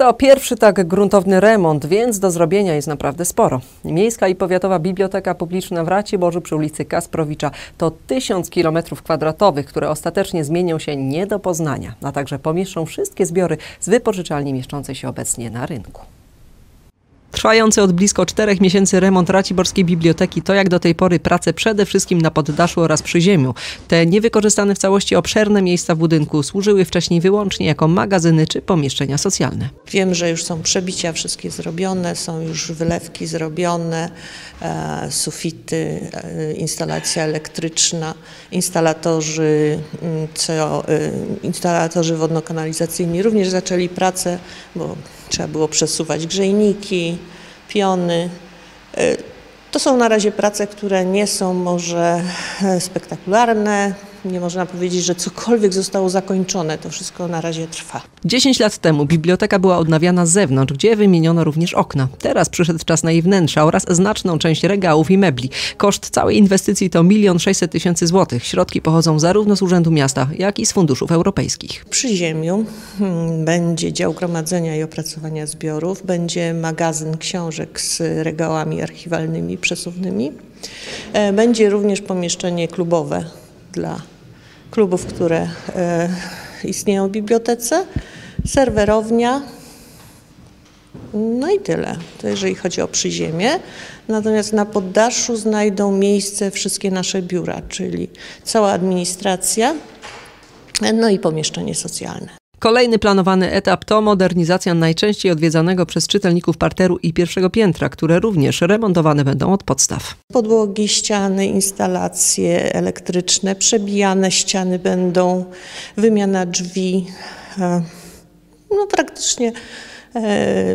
To pierwszy tak gruntowny remont, więc do zrobienia jest naprawdę sporo. Miejska i Powiatowa Biblioteka Publiczna w Raciborzu przy ulicy Kasprowicza to tysiąc kilometrów kwadratowych, które ostatecznie zmienią się nie do poznania, a także pomieszczą wszystkie zbiory z wypożyczalni mieszczącej się obecnie na rynku. Trwający od blisko czterech miesięcy remont Raciborskiej Biblioteki to jak do tej pory prace przede wszystkim na poddaszu oraz przy ziemiu. Te niewykorzystane w całości obszerne miejsca w budynku służyły wcześniej wyłącznie jako magazyny czy pomieszczenia socjalne. Wiem, że już są przebicia wszystkie zrobione, są już wylewki zrobione, e, sufity, e, instalacja elektryczna, instalatorzy, mm, co, e, instalatorzy wodno-kanalizacyjni również zaczęli pracę, bo trzeba było przesuwać grzejniki, piony. E, to są na razie prace, które nie są może e, spektakularne, nie można powiedzieć, że cokolwiek zostało zakończone. To wszystko na razie trwa. 10 lat temu biblioteka była odnawiana z zewnątrz, gdzie wymieniono również okna. Teraz przyszedł czas na jej wnętrza oraz znaczną część regałów i mebli. Koszt całej inwestycji to 1 600 tysięcy złotych. Środki pochodzą zarówno z Urzędu Miasta, jak i z funduszów europejskich. Przy ziemiu hmm, będzie dział gromadzenia i opracowania zbiorów, będzie magazyn książek z regałami archiwalnymi przesuwnymi. E, będzie również pomieszczenie klubowe dla klubów, które e, istnieją w bibliotece, serwerownia, no i tyle, to jeżeli chodzi o przyziemie. Natomiast na poddaszu znajdą miejsce wszystkie nasze biura, czyli cała administracja, no i pomieszczenie socjalne. Kolejny planowany etap to modernizacja najczęściej odwiedzanego przez czytelników parteru i pierwszego piętra, które również remontowane będą od podstaw. Podłogi, ściany, instalacje elektryczne, przebijane ściany będą, wymiana drzwi. E, no praktycznie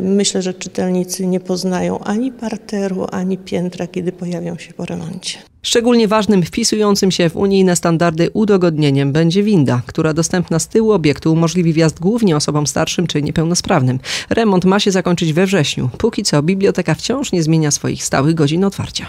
myślę, że czytelnicy nie poznają ani parteru, ani piętra, kiedy pojawią się po remoncie. Szczególnie ważnym wpisującym się w unijne standardy udogodnieniem będzie winda, która dostępna z tyłu obiektu umożliwi wjazd głównie osobom starszym czy niepełnosprawnym. Remont ma się zakończyć we wrześniu. Póki co biblioteka wciąż nie zmienia swoich stałych godzin otwarcia.